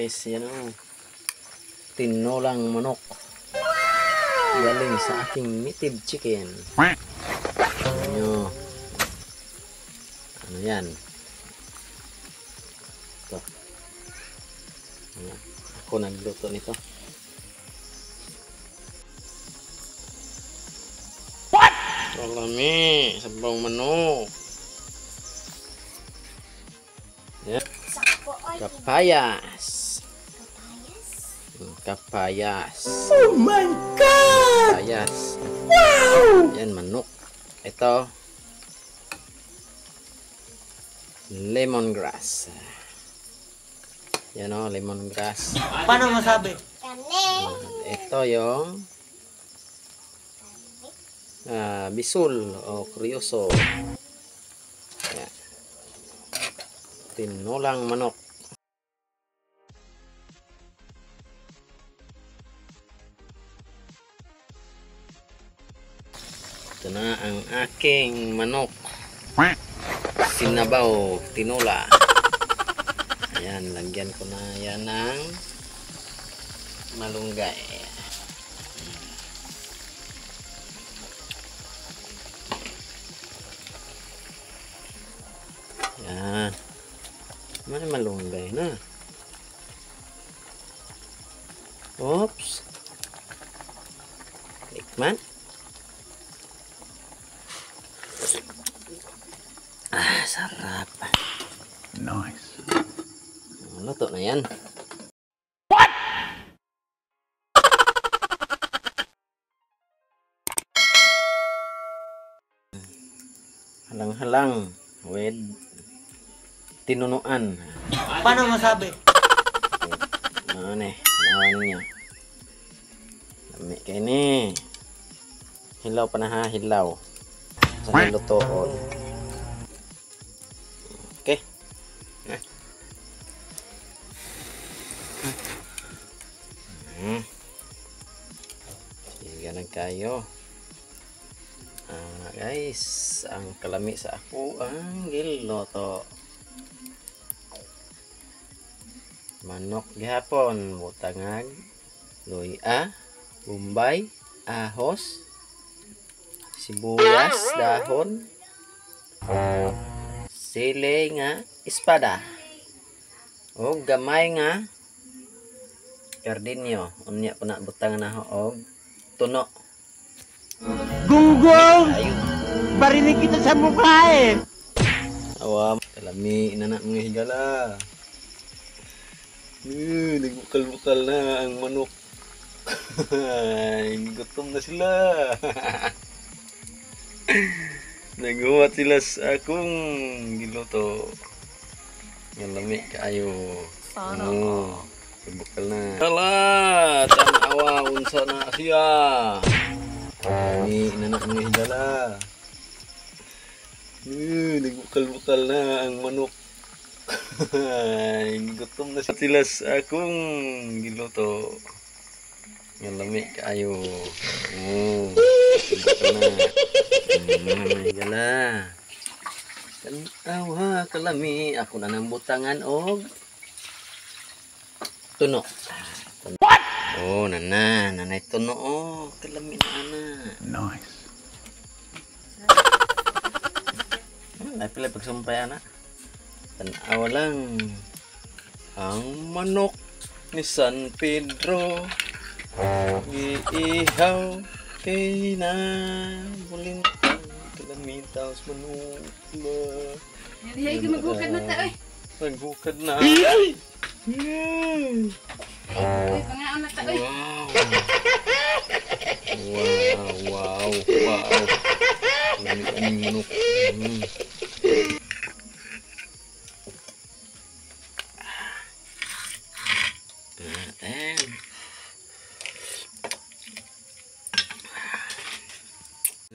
guys, yan o. Tinolang manok. Galing sa aking native chicken. Ano? Ano yan? Ito. Ayan. Ako nagluto nito. What? Salami. Sabaw manok. Yan. Kapayas. kapayas. Kapayas. Oh my God! Kapayas. Wow! Yan, manok. Ito. Lemongrass. Yan o, lemongrass. Paano masabi? Ito yung ah, bisul o kryoso. Yan. Tinolang manok. Ito na ang aking manok. Sinabaw, tinola. Ayan, lagyan ko na yan ng malunggay. Yan. May malunggay na. Oops. Tikman. Ah, sarap. Nice. Luto na yan. Halang-halang with tinunuan. Paano masabi? Ano ni? Ano ninyo? Lami kayo ni. Hilaw pa na ha, hilaw. Sa nilutoon. Okay. Hmm. Sige na kayo. Ah, guys, ang kalami sa ako ang giloto. Manok gihapon, butangag, luya, bumbay, ahos, sibuyas, dahon, sili nga espada. O gamay nga gardinyo. Unya po na butang na og tuno. Gunggong! Barinig kita sa mukha eh! Awa, kalami na na mga higala. Eh, nagbukal-bukal na ang manok. Gutom na sila. Naguwat sila sa akong giluto. Ang lami kayo. Sana. Oh, nagbukal na. Hala, tanawa, unsa na siya. Ni nanak mga higala. Eh, nagbukal-bukal na ang manok. Gutom na sila sa akong giluto. Ang lami kayo. Oh, bukal na. Gala. Tanawa, kalami. Ako na ng butangan og tuno. What? Oh, nana. Nanay tuno. Oh, kalami na ana. Nice. Hmm, ay pala pagsumpay ana. Tanawa lang. Ang manok ni San Pedro. Giihaw kay na bulintang kalamitaw sa ba. Hindi ay gumagukad na ta oy. Naghukad na. Uy, pangaon na ta oy. Wow. Wow, wow, wow. Ang manok. Mm.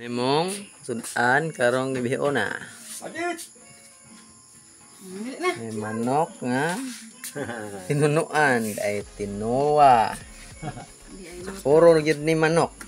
Nemong sudan karong gibiho na. Dili na. May manok nga tinunuan ay tinuwa. Di ay mo. Puro gyud ni manok.